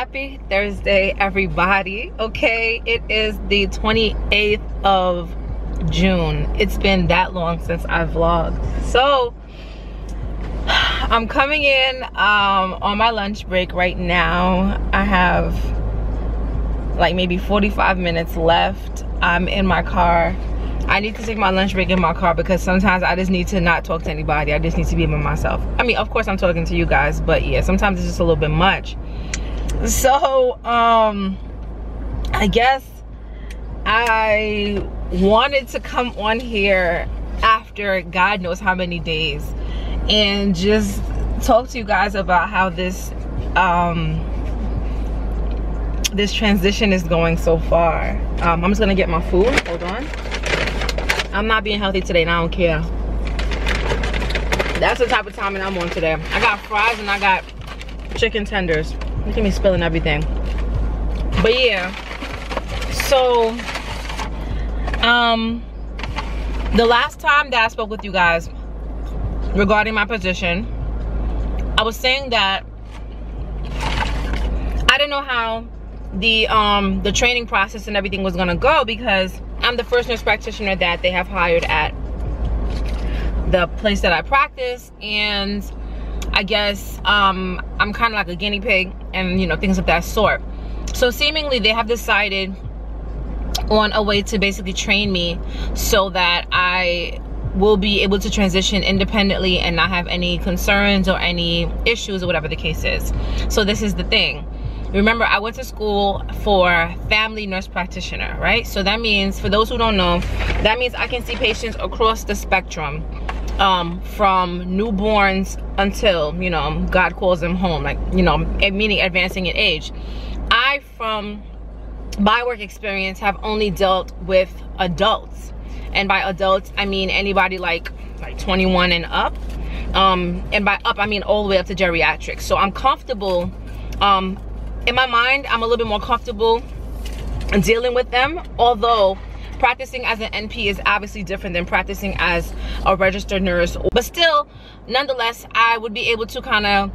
happy thursday everybody okay it is the 28th of june it's been that long since i vlogged so i'm coming in um, on my lunch break right now i have like maybe 45 minutes left i'm in my car I need to take my lunch break in my car because sometimes I just need to not talk to anybody. I just need to be by myself. I mean, of course I'm talking to you guys, but yeah, sometimes it's just a little bit much. So, um, I guess I wanted to come on here after God knows how many days and just talk to you guys about how this, um, this transition is going so far. Um, I'm just gonna get my food, hold on. I'm not being healthy today and I don't care. That's the type of timing I'm on today. I got fries and I got chicken tenders. Look at me spilling everything. But yeah, so, um, the last time that I spoke with you guys regarding my position, I was saying that I didn't know how the um the training process and everything was gonna go because I'm the first nurse practitioner that they have hired at the place that I practice and I guess um, I'm kind of like a guinea pig and you know things of that sort. So seemingly they have decided on a way to basically train me so that I will be able to transition independently and not have any concerns or any issues or whatever the case is. So this is the thing remember i went to school for family nurse practitioner right so that means for those who don't know that means i can see patients across the spectrum um, from newborns until you know god calls them home like you know meaning advancing in age. I from my work experience have only dealt with adults. And by adults i mean anybody like like 21 and up. Um and by up i mean all the way up to geriatrics. So i'm comfortable um in my mind, I'm a little bit more comfortable dealing with them. Although practicing as an NP is obviously different than practicing as a registered nurse. But still, nonetheless, I would be able to kind of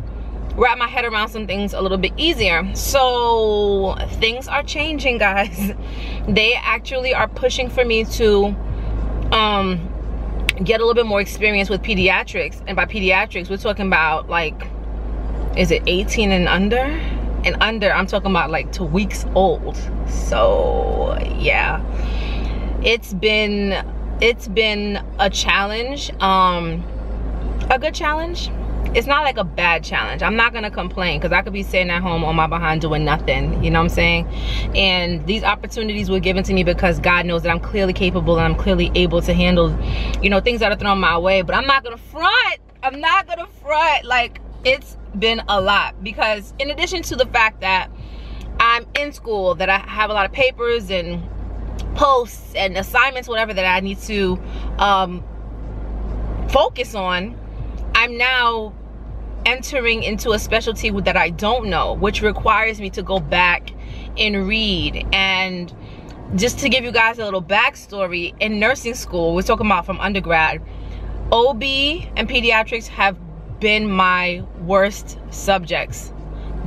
wrap my head around some things a little bit easier. So things are changing, guys. They actually are pushing for me to um, get a little bit more experience with pediatrics. And by pediatrics, we're talking about like, is it 18 and under? and under i'm talking about like two weeks old so yeah it's been it's been a challenge um a good challenge. It's not like a bad challenge. I'm not gonna complain because i could be sitting at home on my behind doing nothing you know what i'm saying? And these opportunities were given to me because god knows that i'm clearly capable and i'm clearly able to handle you know things that are thrown my way. But i'm not gonna front. I'm not gonna front. Like it's been a lot because in addition to the fact that I'm in school, that I have a lot of papers and posts and assignments, whatever that I need to um, focus on, I'm now entering into a specialty that I don't know, which requires me to go back and read. And just to give you guys a little backstory, in nursing school, we're talking about from undergrad, OB and pediatrics have been my worst subjects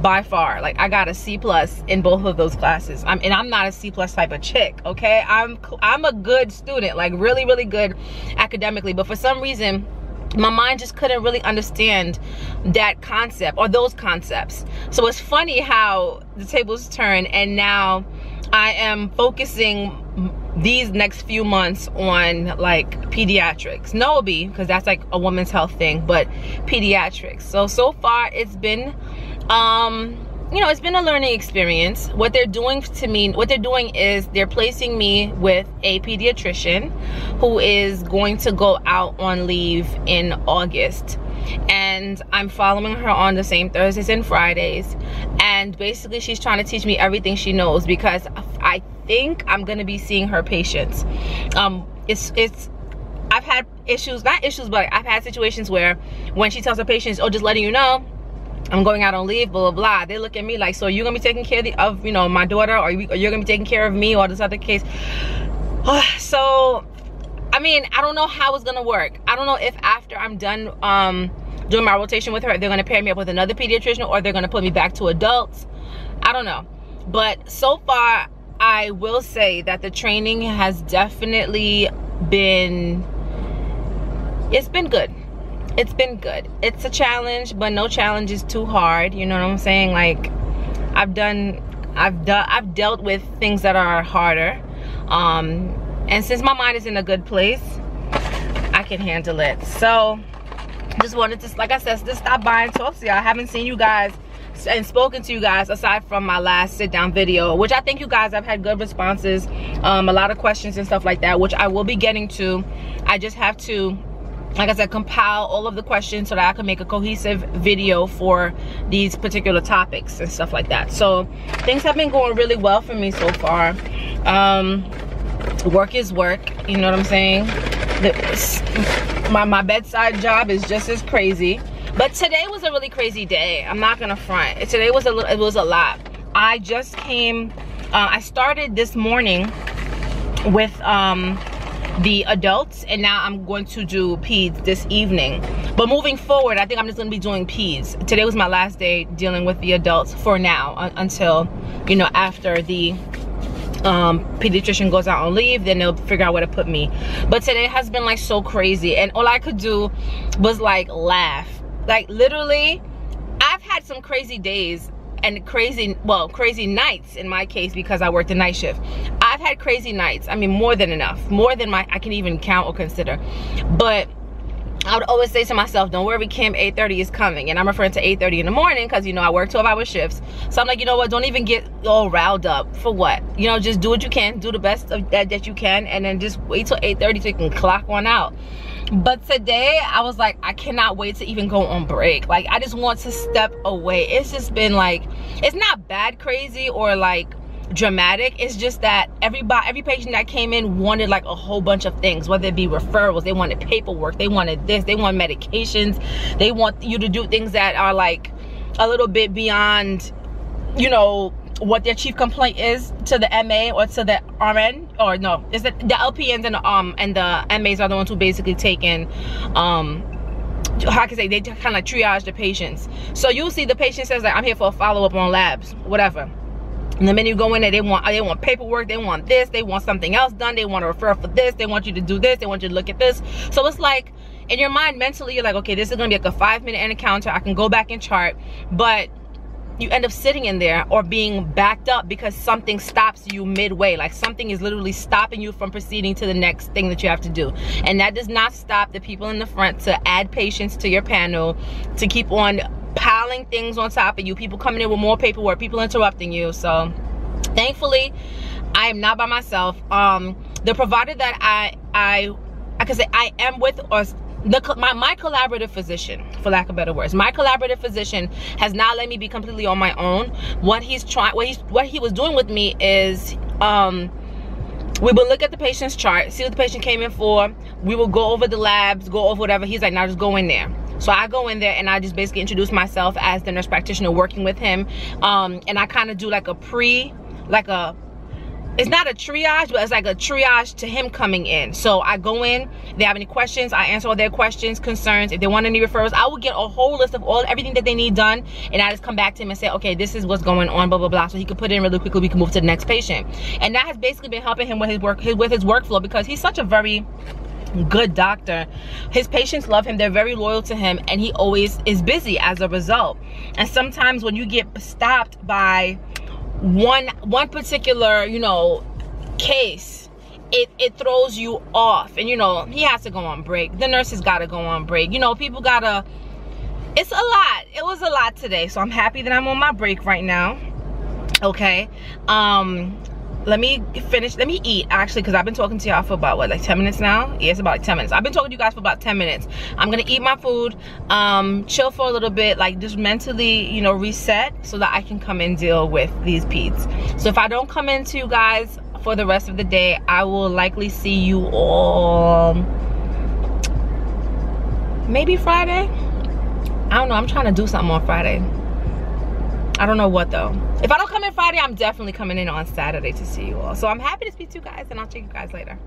by far. Like i got a c plus in both of those classes. I'm and i'm not a c plus type of chick okay? I'm i'm a good student like really really good academically. But for some reason my mind just couldn't really understand that concept or those concepts. So it's funny how the tables turn and now i am focusing these next few months on like pediatrics. No OB because that's like a woman's health thing but pediatrics. So so far it's been um you know it's been a learning experience. What they're doing to me what they're doing is they're placing me with a pediatrician who is going to go out on leave in august. And I'm following her on the same Thursdays and Fridays. And basically she's trying to teach me everything she knows because I think I'm gonna be seeing her patients. Um it's it's I've had issues not issues but I've had situations where when she tells her patients oh just letting you know I'm going out on leave, blah, blah, blah. They look at me like, so you're gonna be taking care of, the, of you know, my daughter or, you, you're gonna be taking care of me or this other case. so, I mean, I don't know how it's gonna work. I don't know if after I'm done um, doing my rotation with her, they're gonna pair me up with another pediatrician or they're gonna put me back to adults. I don't know. But so far, I will say that the training has definitely been, it's been good. It's been good. It's a challenge, but no challenge is too hard. You know what I'm saying? Like, I've done, I've done, I've dealt with things that are harder. Um, and since my mind is in a good place, I can handle it. So, just wanted to, like I said, just stop by and talk to y'all. I haven't seen you guys and spoken to you guys aside from my last sit down video which i think you guys have had good responses um, a lot of questions and stuff like that which i will be getting to i just have to like I said, compile all of the questions so that I can make a cohesive video for these particular topics and stuff like that. So things have been going really well for me so far. Um, work is work, you know what I'm saying? The, my, my bedside job is just as crazy. But today was a really crazy day. I'm not gonna front. Today was a it was a lot. I just came, uh, I started this morning with um, the adults and now I'm going to do peds this evening. But moving forward, I think I'm just gonna be doing peds. Today was my last day dealing with the adults for now until, you know, after the um, pediatrician goes out on leave then they'll figure out where to put me but today has been like so crazy and all i could do was like laugh like literally, I've had some crazy days and crazy, well, crazy nights in my case because I worked the night shift. I've had crazy nights. I mean, more than enough. More than my I can even count or consider. But I would always say to myself, don't worry, Kim, 8.30 is coming. And I'm referring to 8.30 in the morning because, you know, I work 12 hour shifts. So I'm like, you know what, don't even get all riled up. For what? You know, just do what you can, do the best of that, that you can, and then just wait till 8.30 so you can clock one out but today i was like i cannot wait to even go on break like i just want to step away it's just been like it's not bad crazy or like dramatic it's just that everybody every patient that came in wanted like a whole bunch of things whether it be referrals they wanted paperwork they wanted this they want medications they want you to do things that are like a little bit beyond you know what their chief complaint is to the MA or to the RN or no, is that the LPNs and the um and the MAs are the ones who basically take in um how can I say they kind of triage the patients. So you'll see the patient says like I'm here for a follow-up on labs, whatever. And the minute you go in there, they want they want paperwork, they want this, they want something else done, they want to refer for this, they want you to do this, they want you to look at this. So it's like in your mind mentally, you're like, okay, this is gonna be like a five minute encounter. I can go back and chart, but you end up sitting in there or being backed up because something stops you midway like something is literally stopping you from proceeding to the next thing that you have to do and that does not stop the people in the front to add patients to your panel to keep on piling things on top of you. People coming in with more paperwork. People interrupting you. So thankfully i am not by myself. Um the provider that i i I can say I am with or the my, my collaborative physician for lack of better words my collaborative physician has not let me be completely on my own. What he's trying what he's what he was doing with me is um we will look at the patient's chart see what the patient came in for. We will go over the labs go over whatever. He's like now just go in there so I go in there and I just basically introduce myself as the nurse practitioner working with him. Um, and I kind of do like a pre, like a it's not a triage but it's like a triage to him coming in. So i go in they have any questions i answer all their questions concerns. If they want any referrals i will get a whole list of all everything that they need done. And i just come back to him and say okay this is what's going on blah blah blah. So he can put it in really quickly we can move to the next patient. And that has basically been helping him with his work with his workflow because he's such a very good doctor. His patients love him. They're very loyal to him and he always is busy as a result. And sometimes when you get stopped by one one particular you know case it it throws you off. And you know he has to go on break. The nurses got to go on break. You know people gotta it's a lot. It was a lot today. So i'm happy that i'm on my break right now. Okay? Um let me finish let me eat actually because i've been talking to y'all for about what like 10 minutes now? Yeah it's about like 10 minutes. I've been talking to you guys for about 10 minutes. I'm gonna eat my food um chill for a little bit like just mentally you know reset so that i can come and deal with these peds so if i don't come into you guys for the rest of the day i will likely see you all maybe friday? I don't know i'm trying to do something on friday I don't know what though. If I don't come in Friday, I'm definitely coming in on Saturday to see you all. So I'm happy to speak to you guys and I'll check you guys later.